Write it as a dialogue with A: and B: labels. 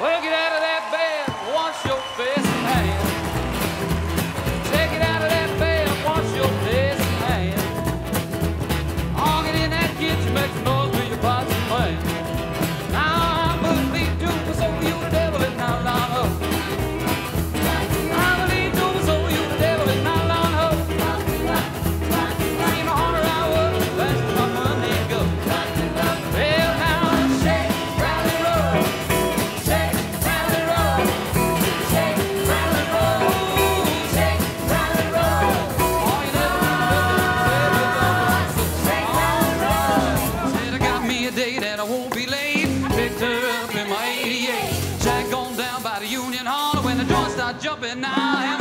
A: Look at that. that I won't be late. Picked her up in my 88. Jack on down by the Union Hall. When the doors start jumping, now.